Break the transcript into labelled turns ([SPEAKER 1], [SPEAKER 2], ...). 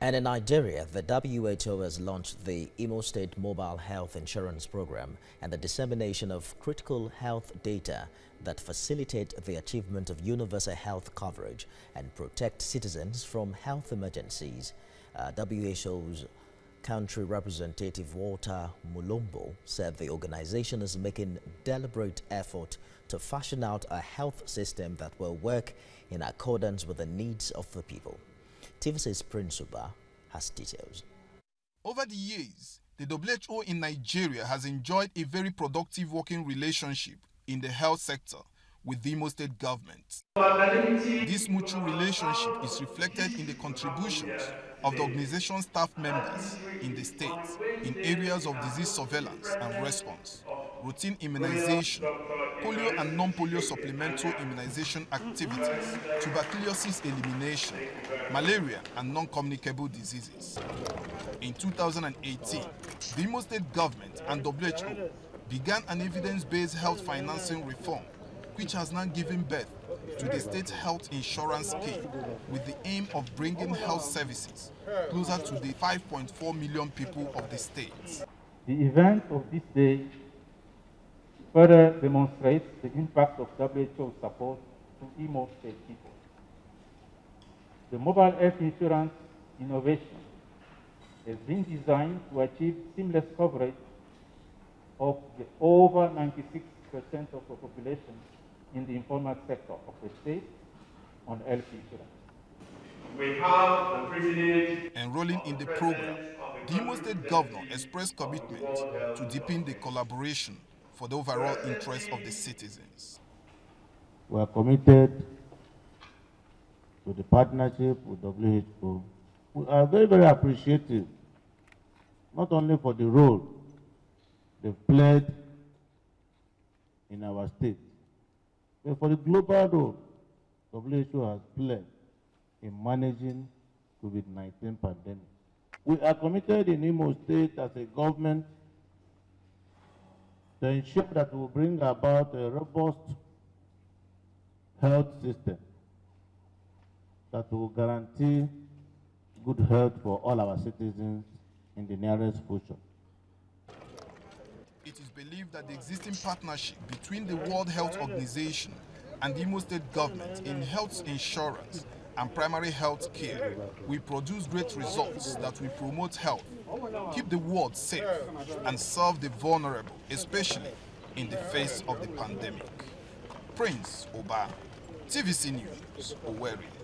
[SPEAKER 1] And in Nigeria, the WHO has launched the Imo State Mobile Health Insurance Program and the dissemination of critical health data that facilitate the achievement of universal health coverage and protect citizens from health emergencies. Uh, WHO's country representative Walter Mulombo said the organization is making deliberate effort to fashion out a health system that will work in accordance with the needs of the people. TVC's Prince Uba has details.
[SPEAKER 2] Over the years, the WHO in Nigeria has enjoyed a very productive working relationship in the health sector with the Imo State government. This mutual relationship is reflected in the contributions of the organization's staff members in the state in areas of disease surveillance and response, routine immunization, polio and non-polio supplemental immunization activities, tuberculosis elimination, malaria and non-communicable diseases. In 2018, the State government and WHO began an evidence-based health financing reform which has now given birth to the state health insurance scheme with the aim of bringing health services closer to the 5.4 million people of the state.
[SPEAKER 3] The event of this day further demonstrates the impact of WHO support to Imo State people. The mobile health insurance innovation has been designed to achieve seamless coverage of the over 96% of the population in the informal sector of the state on health insurance.
[SPEAKER 2] We have the privilege enrolling in the program. The Imo State Governor expressed commitment to deepen the collaboration for the overall interest of the citizens.
[SPEAKER 4] We are committed to the partnership with WHO. We are very, very appreciative, not only for the role they've played in our state, but for the global role WHO has played in managing COVID-19 pandemic. We are committed in Imo State as a government to ensure that we bring about a robust health system that will guarantee good health for all our citizens in the nearest future.
[SPEAKER 2] It is believed that the existing partnership between the World Health Organization and the Imo State government in health insurance and primary health care will produce great results that will promote health, keep the world safe, and serve the vulnerable, especially in the face of the pandemic. Prince Uba, TVC News, Owerri.